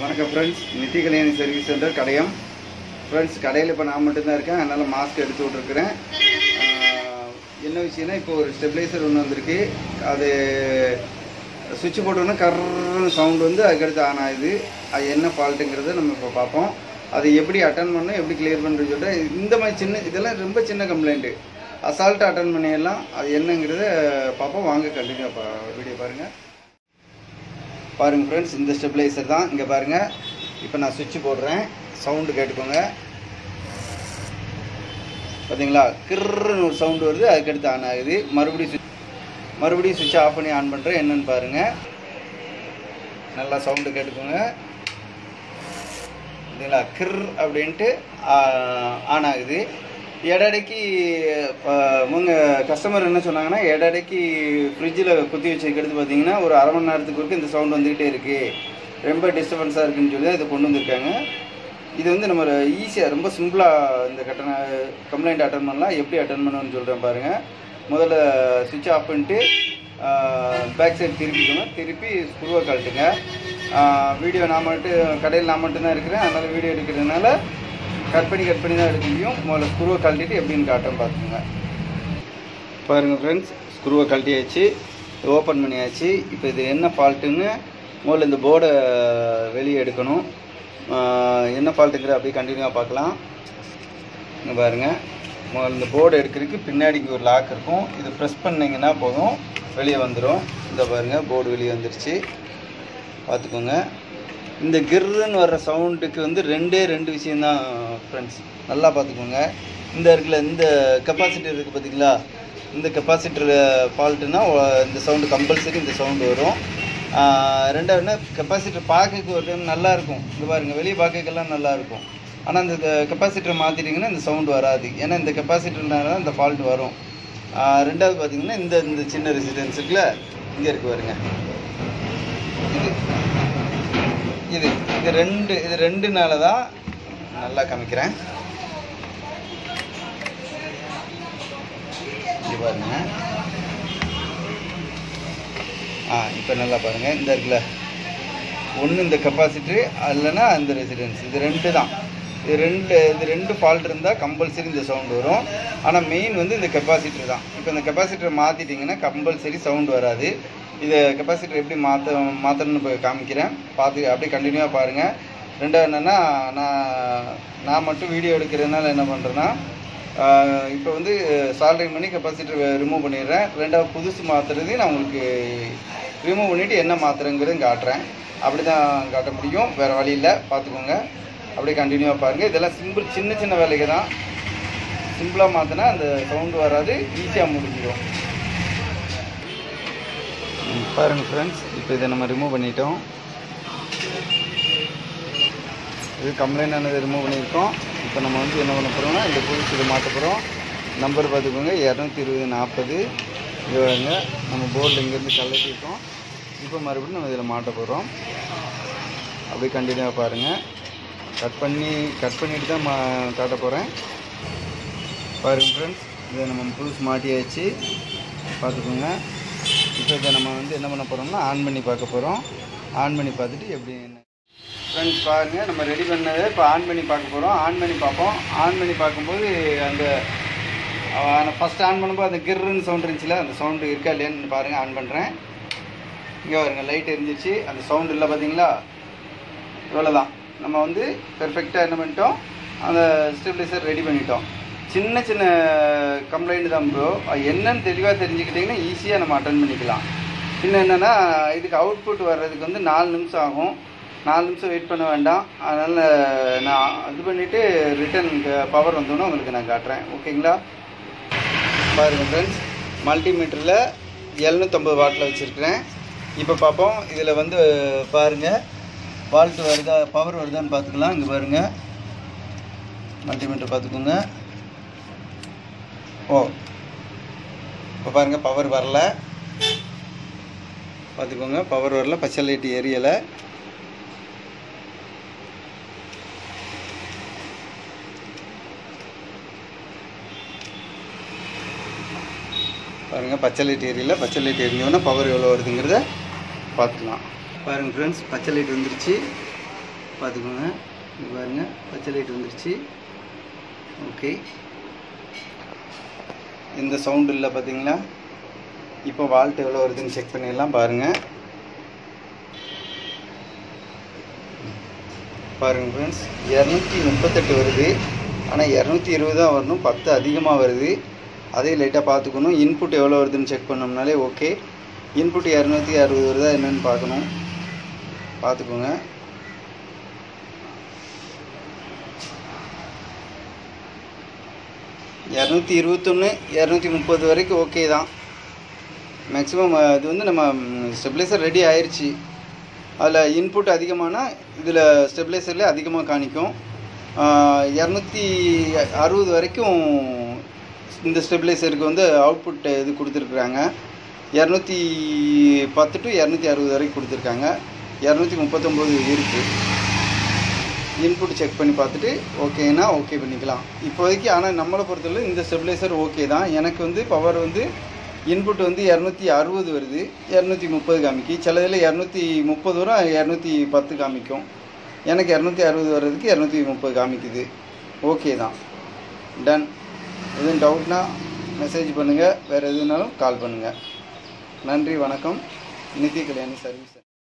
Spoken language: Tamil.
வணக்கம் friends Nithi Kalyani service centre Kadayam. Friends கடையில் இப்போ நான் மட்டும்தான் இருக்கேன். அதனால் மாஸ்க் எடுத்து விட்ருக்குறேன் என்ன விஷயம்னா இப்போ ஒரு ஸ்டெபிலைசர் ஒன்று வந்திருக்கு. அது சுவிட்ச் போட்டோன்னா கர்ன்னு சவுண்ட் வந்து அதுக்கடுத்து ஆன் ஆகுது. அது என்ன ஃபால்ட்டுங்கிறத நம்ம இப்போ பார்ப்போம். அதை எப்படி அட்டன் பண்ணணும் எப்படி கிளியர் பண்ணுறது சொல்லிட்டு இந்த மாதிரி சின்ன இதெல்லாம் ரொம்ப சின்ன கம்ப்ளைண்ட்டு அசால்ட்டாக அட்டன் பண்ணிடலாம். அது என்னங்கிறத பார்ப்போம். வாங்க கண்டிப்பாக வீடியோ பாருங்கள் பாருங்கள் ஃப்ரெண்ட்ஸ் இந்த ஸ்டெபிளைசர் தான். இங்கே பாருங்கள் இப்போ நான் சுவிட்ச் போடுறேன். சவுண்டு கேட்டுக்கோங்க. பார்த்தீங்களா கிர்ன்னு ஒரு சவுண்டு வருது அதுக்கடுத்து ஆன் ஆகுது. மறுபடியும் சுவிட்ச் மறுபடியும் சுவிட்ச் ஆஃப் பண்ணி ஆன் பண்ணுறேன் என்னென்னு பாருங்கள் நல்லா சவுண்டு கேட்டுக்கோங்க. பார்த்தீங்களா கிர் அப்படின்ட்டு ஆன் ஆகுது. எடடைக்கு உங்க கஸ்டமர் என்ன சொன்னாங்கன்னா எடடைக்கு ஃப்ரிட்ஜில் குத்தி வச்சுக்கிறது பார்த்தீங்கன்னா ஒரு அரை மணி நேரத்துக்கு ஒருக்க இந்த சவுண்ட் வந்துக்கிட்டே இருக்குது ரொம்ப டிஸ்டர்பன்ஸாக இருக்குன்னு சொல்லி தான் இதை கொண்டு வந்திருக்காங்க. இது வந்து நம்ம ஈஸியாக ரொம்ப சிம்பிளாக இந்த கட்டண கம்ப்ளைண்ட் அட்டன் பண்ணலாம். எப்படி அட்டன் பண்ணணும்னு சொல்கிறேன் பாருங்கள் முதல்ல சுவிட்ச் ஆஃப் பண்ணிட்டு பேக் சைடு திருப்பிக்கோங்க திருப்பி ஸ்க்ரூவை கழட்டுங்க. வீடியோ நான் மட்டும் கடையில் நான் மட்டும்தான் இருக்கிறேன். அதனால் வீடியோ எடுக்கிறதுனால கட் பண்ணி கட் பண்ணி தான் எடுக்க முடியும். முதல்ல ஸ்க்ரூவை கழட்டிட்டு எப்படின்னு காட்டும் பார்த்துங்க பாருங்கள் ஃப்ரெண்ட்ஸ் ஸ்க்ரூவை கழட்டியாச்சு. ஓப்பன் பண்ணியாச்சு. இப்போ இது என்ன ஃபால்ட்டுன்னு முதல்ல இந்த போர்டை வெளியே எடுக்கணும். என்ன ஃபால்ட்டுங்கிற அப்படியே கண்டினியூவாக பார்க்கலாம். இங்கே பாருங்கள் முதல்ல இந்த போர்டு எடுக்கிறதுக்கு பின்னாடி இங்கே ஒரு லாக் இருக்கும். இது ப்ரெஸ் பண்ணிங்கன்னா போதும். வெளியே வந்துடும் இந்த பாருங்கள் போர்டு வெளியே வந்துருச்சு. பார்த்துக்கோங்க. இந்த கிர்ன்னு வர்ற சவுண்டுக்கு வந்து ரெண்டே ரெண்டு விஷயந்தான் ஃப்ரெண்ட்ஸ் நல்லா பார்த்துக்கோங்க. இந்த இருக்குல்ல இந்த கெப்பாசிட்டர் இருக்குது பார்த்தீங்களா? இந்த கெப்பாசிட்டர் ஃபால்ட்டுனா இந்த சவுண்டு கம்பல்சரி இந்த சவுண்டு வரும். ரெண்டாவதுனா கெப்பாசிட்டர் பார்க்கறதுக்கு ஒரு டைம் நல்லாயிருக்கும் இந்த வெளியே பார்க்கறதுக்கெல்லாம் நல்லாயிருக்கும் ஆனால் இந்த கெப்பாசிட்டர் மாற்றிட்டிங்கன்னா இந்த சவுண்டு வராது. ஏன்னா இந்த கெப்பாசிட்டர்னால தான் இந்த ஃபால்ட் வரும். ரெண்டாவது பார்த்தீங்கன்னா இந்த இந்த சின்ன ரெசிடென்ஸ் இருக்குல்ல இங்கே இருக்கு பாருங்கள் இது இது இது ரெண்டு இது ரெண்டுனால தான் நல்லா காமிக்கிறேன். இது பாருங்க. ஆ இப்போ நல்லா பாருங்க. இந்த இருக்குல்ல. ஒன்று இந்த கெப்பாசிட்டி இல்லைன்னா அந்த ரெசிடென்ஸ் இது ரெண்டு தான் இது ரெண்டு இது ரெண்டு ஃபால்ட் இருந்தால் கம்பல்சரி இந்த சவுண்டு வரும். ஆனால் மெயின் வந்து இந்த கெப்பாசிட்டர் தான். இப்போ இந்த கெப்பாசிட்டரை மாற்றிட்டிங்கன்னா கம்பல்சரி சவுண்டு வராது. இதை கெப்பாசிட்டர் எப்படி மாற்ற மாற்றணும்னு இப்போ காமிக்கிறேன். பார்த்து அப்படியே கண்டினியூவாக பாருங்கள் ரெண்டாவது என்னென்னா நான் நான் மட்டும் வீடியோ எடுக்கிறதுனால என்ன பண்ணுறேன்னா இப்போ வந்து சால்டரிங் பண்ணி கெப்பாசிட்டர் ரிமூவ் பண்ணிடுறேன். ரெண்டாவது புதுசு மாற்றுறதையும் நான் உங்களுக்கு ரிமூவ் பண்ணிவிட்டு என்ன மாற்றுறேங்கிறதும் காட்டுறேன். அப்படி தான் காட்ட முடியும். வேறு வழி இல்லை. பார்த்துக்கோங்க. அப்படியே கண்டினியூவாக பாருங்கள் இதெல்லாம் சிம்பிள் சின்ன சின்ன வேலைக்கு தான். சிம்பிளாக மாற்றினா அந்த சவுண்டு வராது. ஈஸியாக முடிஞ்சிடும். பாருங்கள் ஃப்ரெண்ட்ஸ் இப்போ இதை நம்ம ரிமூவ் பண்ணிட்டோம். இது கம்ப்ளைண்ட் ஆனது ரிமூவ் பண்ணியிருக்கோம். இப்போ நம்ம வந்து என்ன பண்ண போகிறோம்னா இந்த புதுசு இதை மாற்ற போகிறோம் நம்பர் பார்த்துக்கோங்க இரநூத்தி இருபது நாற்பது. இதுவாங்க நம்ம போர்டில் இங்கேருந்து கலட்டிருக்கோம் இப்போ மறுபடியும் நம்ம இதில் மாட்ட போகிறோம் அப்படியே கண்டினியூவாக பாருங்கள் கட் பண்ணி கட் பண்ணிட்டு தான் மா காட்ட போகிறேன் பாருங்கள் ஃப்ரெண்ட்ஸ் இதை நம்ம புதுசு மாட்டியாச்சு. பார்த்துக்கோங்க. இப்போ இதை நம்ம வந்து என்ன பண்ண போகிறோம்னா ஆன் பண்ணி பார்க்க போகிறோம் ஆன் பண்ணி பார்த்துட்டு எப்படி என்ன ஃப்ரெண்ட்ஸ் பாருங்கள் நம்ம ரெடி பண்ணதை இப்போ ஆன் பண்ணி பார்க்க போகிறோம் ஆன் பண்ணி பார்ப்போம். ஆன் பண்ணி பார்க்கும்போது அந்த ஃபஸ்ட் ஆன் பண்ணும்போது அந்த கிர்ன்னு சவுண்ட் இருந்துச்சுல அந்த சவுண்டு இருக்கா இல்லையான்னு பாருங்கள் ஆன் பண்ணுறேன் இங்கே பாருங்கள் லைட் எரிஞ்சிச்சு அந்த சவுண்டு இல்லை பார்த்தீங்களா? இவ்வளோதான் நம்ம வந்து பெர்ஃபெக்டாக என்ன பண்ணிட்டோம்? அந்த ஸ்டெபிளைசர் ரெடி பண்ணிட்டோம். சின்ன சின்ன கம்ப்ளைண்ட் தான் ப்ரோ என்னன்னு தெளிவாக தெரிஞ்சுக்கிட்டிங்கன்னா ஈஸியாக நம்ம அட்டன் பண்ணிக்கலாம். இன்னும் என்னென்னா இதுக்கு அவுட்புட் வர்றதுக்கு வந்து நாலு நிமிஷம் ஆகும். நாலு நிமிஷம் வெயிட் பண்ண வேண்டாம். அதனால் நான் இது பண்ணிவிட்டு ரிட்டன் பவர் வந்தோன்னே உங்களுக்கு நான் காட்டுறேன். ஓகேங்களா பாருங்கள் ஃப்ரெண்ட்ஸ் மல்டிமீட்டரில் எழுநூற்றம்பது வாட்டில் வச்சுருக்கிறேன். இப்போ பார்ப்போம். இதில் வந்து பாருங்கள் வால்ட்டு வருதா பவர் வருதான்னு பார்த்துக்கலாம். இங்கே பாருங்கள் மல்டிமீட்டர் பார்த்துக்கோங்க. ஓ. இப்போ பாருங்கள் பவர் வரல. பார்த்துக்கோங்க பவர் வரல. பச்சை லைட் எரியலை. பாருங்கள் பச்சை லைட் ஏரியல பச்சை லைட் எரிஞ்சோன்னா பவர் எவ்வளோ வருதுங்கிறத பார்த்துக்கலாம். பாருங்கள் ஃப்ரெண்ட்ஸ் பச்சை லைட் வந்துருச்சு. பார்த்துக்கோங்க பாருங்கள் பச்சை லைட் வந்துருச்சு. ஓகே எந்த சவுண்டு இல்லை பார்த்தீங்களா இப்போ வால்ட் எவ்வளோ வருதுன்னு செக் பண்ணிடலாம் பாருங்கள் பாருங்கள் ஃப்ரெண்ட்ஸ் இரநூத்தி முப்பத்தெட்டு வருது. ஆனால் இரநூத்தி இருபது தான் வரணும் பத்து அதிகமாக வருது. அதையும் லைட்டாக பார்த்துக்கணும். இன்புட் எவ்வளோ வருதுன்னு செக் பண்ணோம்னாலே ஓகே இன்புட் இரநூத்தி அறுபது வருதா என்னென்னு பார்க்கணும். பார்த்துக்கோங்க. இரநூத்தி இருபத்தொன்று இரநூத்தி முப்பது வரைக்கும் ஓகே தான். மேக்ஸிமம் இது வந்து நம்ம ஸ்டெபிளைசர் ரெடி ஆயிடுச்சு அதில் இன்புட் அதிகமானால் இதில் ஸ்டெபிளைசர்லேயே அதிகமாக காணிக்கும். இரநூத்தி அறுபது வரைக்கும் இந்த ஸ்டெபிளைசருக்கு வந்து அவுட்புட் இது கொடுத்துருக்குறாங்க. இரநூத்தி பத்து டு இரநூத்தி அறுபது வரைக்கும் கொடுத்துருக்காங்க. இரநூத்தி முப்பத்தொம்போது இருக்குது இன்புட் செக் பண்ணி பார்த்துட்டு ஓகேனா ஓகே பண்ணிக்கலாம். இப்போதைக்கு ஆனால் நம்மளை பொறுத்தவரை இந்த ஸ்டெபிலைசர் ஓகே தான். எனக்கு வந்து பவர் வந்து இன்புட் வந்து இரநூத்தி அறுபது வருது. இரநூத்தி முப்பது காமிக்கு. சில இதில் இரநூத்தி முப்பது வரும் இரநூத்தி பத்து காமிக்கும். எனக்கு இரநூத்தி அறுபது வர்றதுக்கு இரநூத்தி முப்பது காமிக்குது. ஓகே தான். டன் எதுவும் டவுட்னா மெசேஜ் பண்ணுங்கள் வேறு எதுனாலும் கால் பண்ணுங்கள் நன்றி வணக்கம். நிதி கல்யாணி சர்வீஸ்